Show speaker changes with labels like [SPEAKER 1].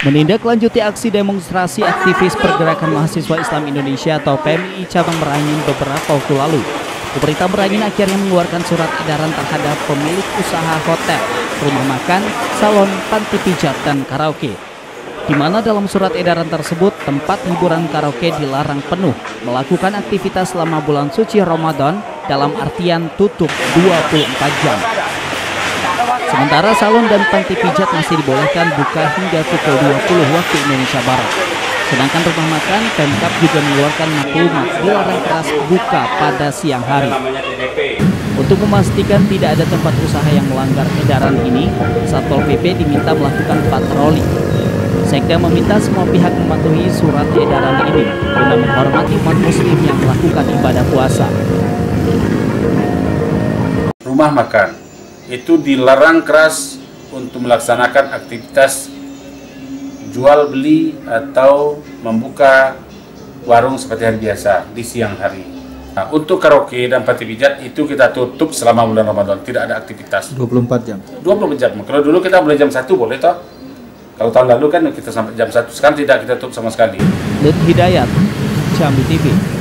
[SPEAKER 1] Menindaklanjuti aksi demonstrasi aktivis Pergerakan Mahasiswa Islam Indonesia atau PMI cabang Merangin beberapa waktu lalu, pemerintah Merangin akhirnya mengeluarkan surat edaran terhadap pemilik usaha hotel, rumah makan, salon, panti pijat, dan karaoke. Di mana dalam surat edaran tersebut, tempat hiburan karaoke dilarang penuh melakukan aktivitas selama bulan suci Ramadan dalam artian tutup 24 jam. Sementara salon dan panti pijat masih dibolehkan buka hingga pukul 20 waktu Indonesia Barat. Sedangkan rumah makan, Pemkap juga mengeluarkan maklumat dilarang keras buka pada siang hari. Untuk memastikan tidak ada tempat usaha yang melanggar edaran ini, Satpol PP diminta melakukan patroli. Sekda meminta semua pihak mematuhi surat edaran ini guna menghormati umat muslim yang melakukan ibadah puasa.
[SPEAKER 2] Rumah makan itu dilarang keras untuk melaksanakan aktivitas jual beli atau membuka warung seperti hari biasa di siang hari. Nah, untuk karaoke dan panti pijat itu kita tutup selama bulan Ramadan, tidak ada aktivitas.
[SPEAKER 3] 24 jam.
[SPEAKER 2] 24 jam. Kalau dulu kita mulai jam 1 boleh toh? Kalau tahun lalu kan kita sampai jam 1, sekarang tidak kita tutup sama sekali.
[SPEAKER 1] Lut Hidayat, Jambi TV.